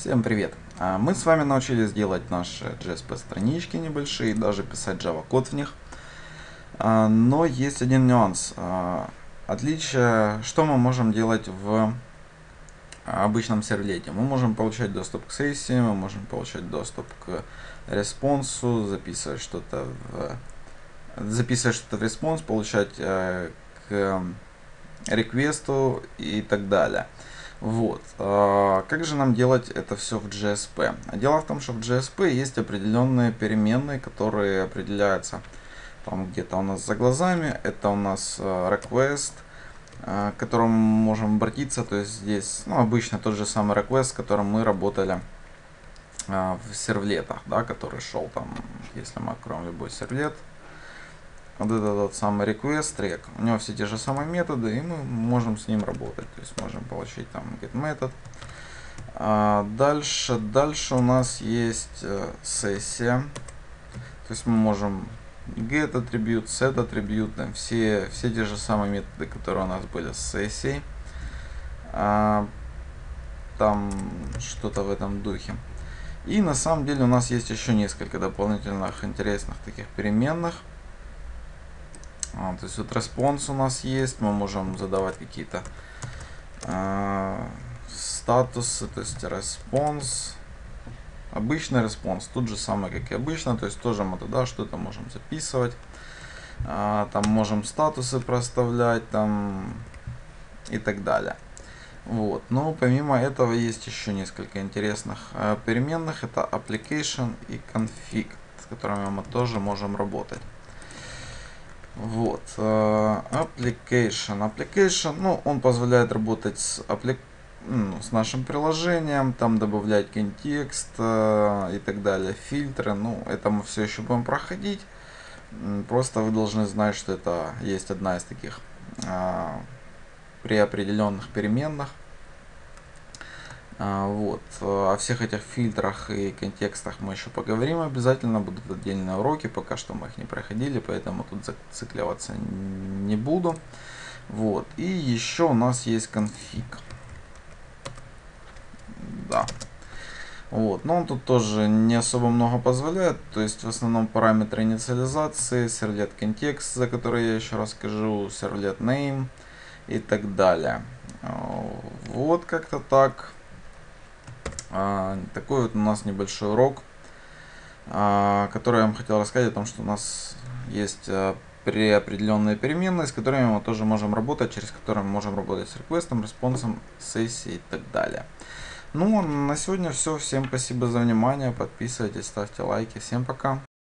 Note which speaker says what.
Speaker 1: Всем привет! А, Мы с вами научились делать наши JSP странички небольшие, даже писать Java код в них. А, Но есть один нюанс. А, Отличие, что мы можем делать в обычном сервлете. Мы можем получать доступ к сессии, мы можем получать доступ к респонсу, записывать что-то в записывать что-то в респонс, получать э, к реквесту и так далее. Вот. А, как же нам делать это все в GSP? Дело в том, что в GSP есть определенные переменные, которые определяются там где-то у нас за глазами. Это у нас а, request, а, к которому мы можем обратиться. То есть здесь ну, обычно тот же самый request, с которым мы работали в сервлетах, да, который шел там, если мы откроем любой сервлет, вот этот вот самый request трек. У него все те же самые методы, и мы можем с ним работать. То есть можем получить там get метод. А дальше, дальше у нас есть э, сессия. То есть мы можем get атрибут, set атрибут, там все, все те же самые методы, которые у нас были с сессией. А, там что-то в этом духе. И на самом деле у нас есть еще несколько дополнительных интересных таких переменных. А, то есть вот респонс у нас есть, мы можем задавать какие-то э, статусы, то есть респонс, обычный респонс, тут же самое, как и обычно, то есть тоже мы туда что-то можем записывать, э, там можем статусы проставлять, там и так далее. Вот. Но помимо этого есть еще несколько интересных э, переменных, это application и config, с которыми мы тоже можем работать. Вот. Э, application. Application, ну, он позволяет работать с, ну, с нашим приложением, там добавлять контекст э, и так далее, фильтры. Ну, это мы все еще будем проходить. Просто вы должны знать, что это есть одна из таких э, при определенных переменных. А, вот. О всех этих фильтрах и контекстах мы еще поговорим обязательно. Будут отдельные уроки, пока что мы их не проходили, поэтому тут зацикливаться не буду. Вот. И еще у нас есть конфиг. Да. Вот. Но он тут тоже не особо много позволяет. То есть в основном параметры инициализации, сервлет контекст, за который я еще расскажу, сервлет name и так далее. Вот как-то так. А, такой вот у нас небольшой урок, а, который я вам хотел рассказать о том, что у нас есть а, преопределенные переменные, с которыми мы тоже можем работать, через которые мы можем работать с реквестом, респонсом, сессией и так далее. Ну, на сегодня все. Всем спасибо за внимание. Подписывайтесь, ставьте лайки. Всем пока.